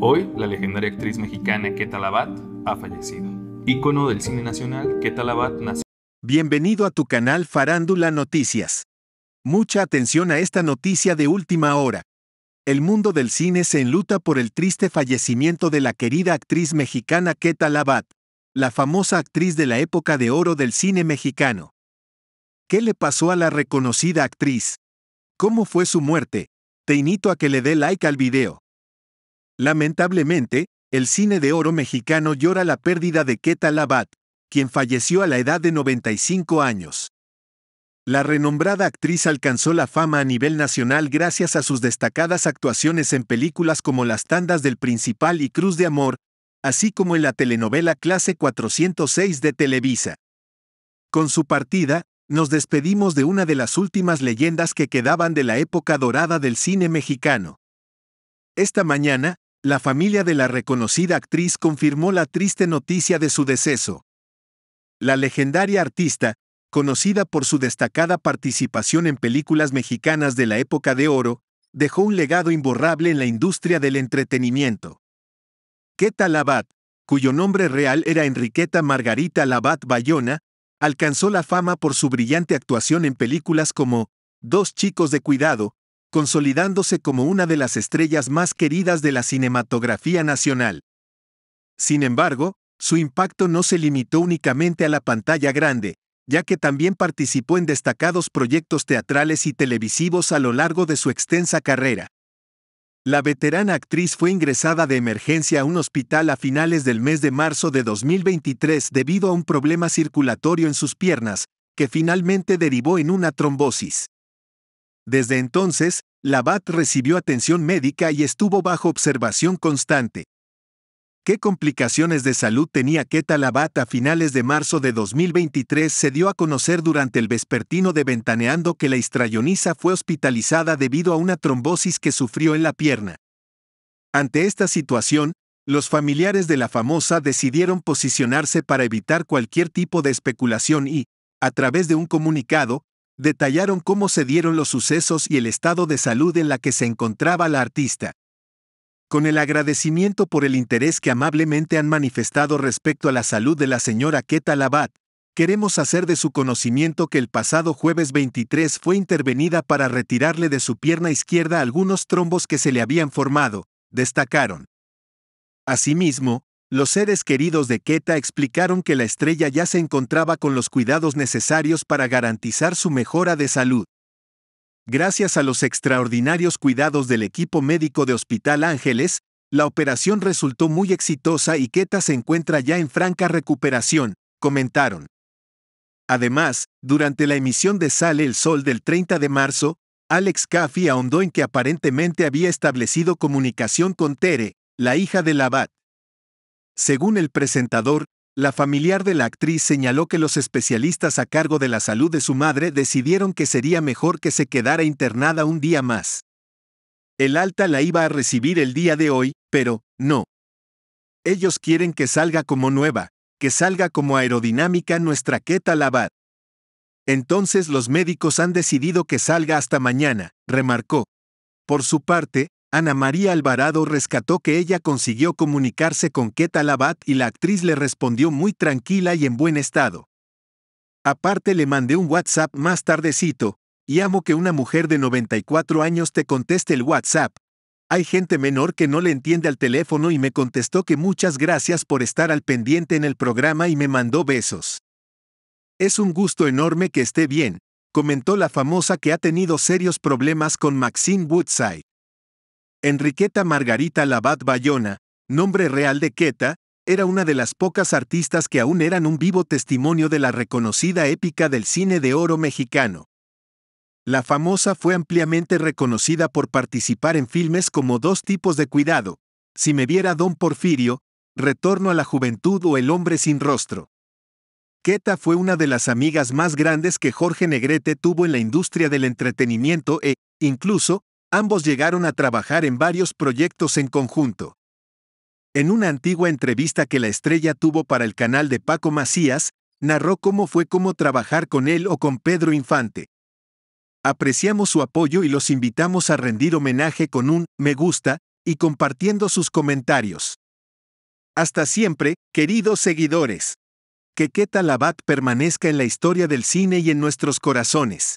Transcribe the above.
Hoy, la legendaria actriz mexicana Keta Labat ha fallecido. Ícono del cine nacional, Keta Labat nació. Bienvenido a tu canal Farándula Noticias. Mucha atención a esta noticia de última hora. El mundo del cine se enluta por el triste fallecimiento de la querida actriz mexicana Keta Labat, la famosa actriz de la época de oro del cine mexicano. ¿Qué le pasó a la reconocida actriz? ¿Cómo fue su muerte? Te invito a que le dé like al video. Lamentablemente, el cine de oro mexicano llora la pérdida de Keta Labat, quien falleció a la edad de 95 años. La renombrada actriz alcanzó la fama a nivel nacional gracias a sus destacadas actuaciones en películas como Las Tandas del Principal y Cruz de Amor, así como en la telenovela Clase 406 de Televisa. Con su partida, nos despedimos de una de las últimas leyendas que quedaban de la época dorada del cine mexicano. Esta mañana, la familia de la reconocida actriz confirmó la triste noticia de su deceso. La legendaria artista, conocida por su destacada participación en películas mexicanas de la época de oro, dejó un legado imborrable en la industria del entretenimiento. Keta Labat, cuyo nombre real era Enriqueta Margarita Labat Bayona, alcanzó la fama por su brillante actuación en películas como Dos chicos de cuidado, consolidándose como una de las estrellas más queridas de la cinematografía nacional. Sin embargo, su impacto no se limitó únicamente a la pantalla grande, ya que también participó en destacados proyectos teatrales y televisivos a lo largo de su extensa carrera. La veterana actriz fue ingresada de emergencia a un hospital a finales del mes de marzo de 2023 debido a un problema circulatorio en sus piernas, que finalmente derivó en una trombosis. Desde entonces, Labat recibió atención médica y estuvo bajo observación constante. ¿Qué complicaciones de salud tenía Keta Labat a finales de marzo de 2023? Se dio a conocer durante el vespertino de Ventaneando que la histrayonisa fue hospitalizada debido a una trombosis que sufrió en la pierna. Ante esta situación, los familiares de la famosa decidieron posicionarse para evitar cualquier tipo de especulación y, a través de un comunicado, detallaron cómo se dieron los sucesos y el estado de salud en la que se encontraba la artista. Con el agradecimiento por el interés que amablemente han manifestado respecto a la salud de la señora Keta Labat, queremos hacer de su conocimiento que el pasado jueves 23 fue intervenida para retirarle de su pierna izquierda algunos trombos que se le habían formado, destacaron. Asimismo, los seres queridos de Keta explicaron que la estrella ya se encontraba con los cuidados necesarios para garantizar su mejora de salud. Gracias a los extraordinarios cuidados del equipo médico de Hospital Ángeles, la operación resultó muy exitosa y Keta se encuentra ya en franca recuperación, comentaron. Además, durante la emisión de Sale el Sol del 30 de marzo, Alex Caffey ahondó en que aparentemente había establecido comunicación con Tere, la hija de Labat. Según el presentador, la familiar de la actriz señaló que los especialistas a cargo de la salud de su madre decidieron que sería mejor que se quedara internada un día más. El alta la iba a recibir el día de hoy, pero, no. Ellos quieren que salga como nueva, que salga como aerodinámica nuestra Keta Labat. Entonces los médicos han decidido que salga hasta mañana, remarcó. Por su parte, Ana María Alvarado rescató que ella consiguió comunicarse con Keta Labat y la actriz le respondió muy tranquila y en buen estado. Aparte le mandé un WhatsApp más tardecito, y amo que una mujer de 94 años te conteste el WhatsApp. Hay gente menor que no le entiende al teléfono y me contestó que muchas gracias por estar al pendiente en el programa y me mandó besos. Es un gusto enorme que esté bien, comentó la famosa que ha tenido serios problemas con Maxine Woodside. Enriqueta Margarita Labat Bayona, nombre real de Queta, era una de las pocas artistas que aún eran un vivo testimonio de la reconocida épica del cine de oro mexicano. La famosa fue ampliamente reconocida por participar en filmes como Dos tipos de cuidado, Si me viera Don Porfirio, Retorno a la juventud o El hombre sin rostro. Queta fue una de las amigas más grandes que Jorge Negrete tuvo en la industria del entretenimiento e, incluso, Ambos llegaron a trabajar en varios proyectos en conjunto. En una antigua entrevista que la estrella tuvo para el canal de Paco Macías, narró cómo fue como trabajar con él o con Pedro Infante. Apreciamos su apoyo y los invitamos a rendir homenaje con un me gusta, y compartiendo sus comentarios. Hasta siempre, queridos seguidores. Que Keta Labat permanezca en la historia del cine y en nuestros corazones.